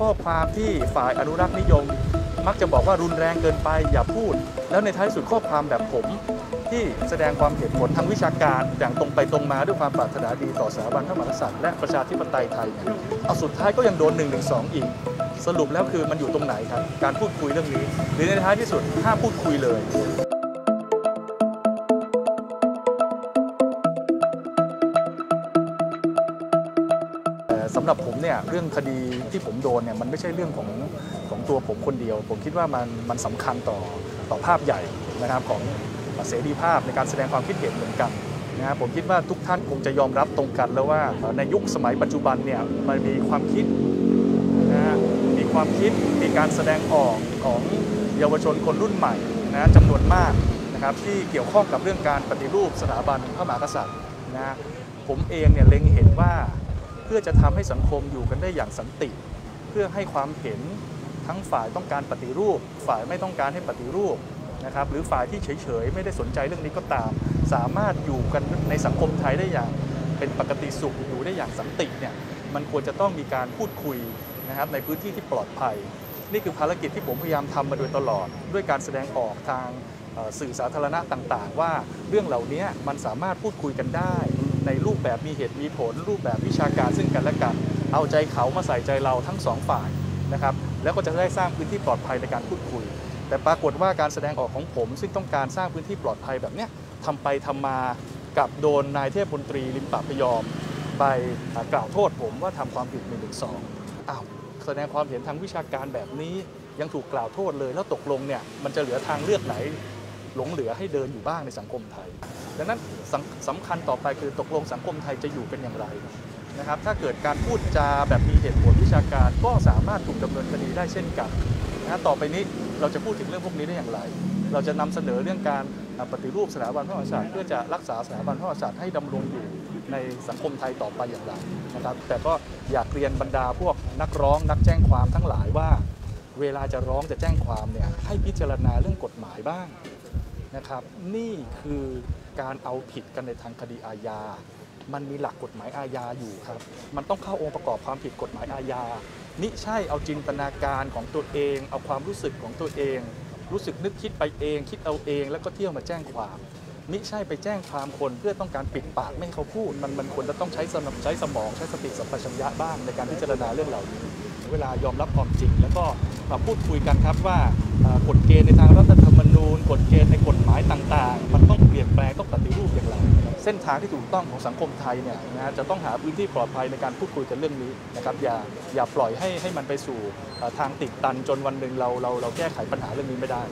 ข้อความที่ฝ่ายอนุรักษ์นิยม มักจะบอกว่ารุนแรงเกินไปอย่าพูด แล้วในท้ายสุดข้อความแบบผมที่แสดงความเหตุผลทางวิชาการอย่างตรงไปตรงมาด้วยความปรารถนาดีต่อสถาบันพระมหากษัตริย์และประชาธิปไตยไทยเอาสุดท้ายก็ยังโดน1นึอีก สรุปแล้วคือมันอยู่ตรงไหนครับ การพูดคุยเรื่องนี้ หรือในท้ายที่สุดห้ามพูดคุยเลย สำหรับผมเนี่ยเรื่องคดีที่ผมโดนเนี่ยมันไม่ใช่เรื่องของของตัวผมคนเดียว ผมคิดว่ามันมันสำคัญต่อต่อภาพใหญ่นะครับของเสรีภาพในการแสดงความคิดเห็นเหมือนกันนะครับผมคิดว่าทุกท่านคงจะยอมรับตรงกันแล้วว่าในยุคสมัยปัจจุบันเนี่ยมันมีความคิดนะฮะมีความคิดมีการแสดงออกของเยาวชนคนรุ่นใหม่นะจำนวนมากนะครับที่เกี่ยวข้องกับเรื่องการปฏิรูปสถาบันพระมหากษัตริย์นะฮะผมเองเนี่ยเล็งเห็นว่า เพื่อจะทำให้สังคมอยู่กันได้อย่างสันติ เพื่อให้ความเห็นทั้งฝ่ายต้องการปฏิรูป ฝ่ายไม่ต้องการให้ปฏิรูปนะครับหรือฝ่ายที่เฉยๆ ไม่ได้สนใจเรื่องนี้ก็ตาม สามารถอยู่กันในสังคมไทยได้อย่างเป็นปกติสุขอยู่ได้อย่างสันติเนี่ยมันควรจะต้องมีการพูดคุยนะครับในพื้นที่ที่ปลอดภัย นี่คือภารกิจที่ผมพยายามทำมาโดยตลอด ด้วยการแสดงออกทางสื่อสาธารณะต่างๆ ว่าเรื่องเหล่านี้มันสามารถพูดคุยกันได้ ในรูปแบบมีเหตุมีผล รูปแบบวิชาการซึ่งกันและกัน เอาใจเขามาใส่ใจเราทั้งสองฝ่ายนะครับแล้วก็จะได้สร้างพื้นที่ปลอดภัยในการพูดคุย แต่ปรากฏว่าการแสดงออกของผม ซึ่งต้องการสร้างพื้นที่ปลอดภัยแบบเนี้ยทำไปทำมากับโดนนายเทพมนตรีลิมปะพยอม ไปกล่าวโทษผมว่าทำความผิด1นึอ้าวแสดงความเห็นทางวิชาการแบบนี้ยังถูกกล่าวโทษเลยแล้วตกลงเนี่ยมันจะเหลือทางเลือกไหน หลงเหลือให้เดินอยู่บ้างในสังคมไทย ดังนั้นสำสำคัญต่อไปคือตกลงสังคมไทยจะอยู่กันอย่างไรนะครับ ถ้าเกิดการพูดจาแบบมีเหตุผลวิชาการก็สามารถถูกดำเนินคดีได้เช่นกันนะต่อไปนี้เราจะพูดถึงเรื่องพวกนี้ได้อย่างไร เราจะนำเสนอเรื่องการปฏิรูปสถาบันพระมหากษัตริย์เพื่อจะรักษาสถาบันพระมหากษัตริย์ให้ดำรงอยู่ในสังคมไทยต่อไปอย่างไรนะครับ แต่ก็อยากเรียนบรรดาพวกนักร้องนักแจ้งความทั้งหลายว่า เวลาจะร้องจะแจ้งความเนี่ยให้พิจารณาเรื่องกฎหมายบ้าง นะครับ นี่คือการเอาผิดกันในทางคดีอาญา มันมีหลักกฎหมายอาญาอยู่ครับ มันต้องเข้าองค์ประกอบความผิดกฎหมายอาญามิใช่เอาจินตนาการของตัวเอง เอาความรู้สึกของตัวเอง รู้สึกนึกคิดไปเอง คิดเอาเอง แล้วก็เที่ยวมาแจ้งความมิใช่ไปแจ้งความคนเพื่อต้องการปิดปากไม่ให้เขาพูด มันมันควรจะต้องใช้สมองใช้สมองใช้สติสัมปชัญญะบ้างในการพิจารณาเรื่องเหล่านี้ เวลายอมรับความจริงแล้วก็มาพูดคุยกันครับว่ากฎเกณฑ์ในทางรัฐ ธรรมนูญกฎเกณฑ์ในกฎหมายต่างๆ มันต้องเปลี่ยนแปลงต้องปฏิรูปอย่างไรเส้นทางที่ถูกต้องของสังคมไทยเนี่ยนะจะต้องหาพื้นที่ปลอดภัยในการพูดคุยกันเรื่องนี้นะครับอย่าอย่าปล่อยให้ให้มันไปสู่ทางติดตันจนวันหนึ่งเราเราเราแก้ไขปัญหาเรื่องนี้ไม่ได้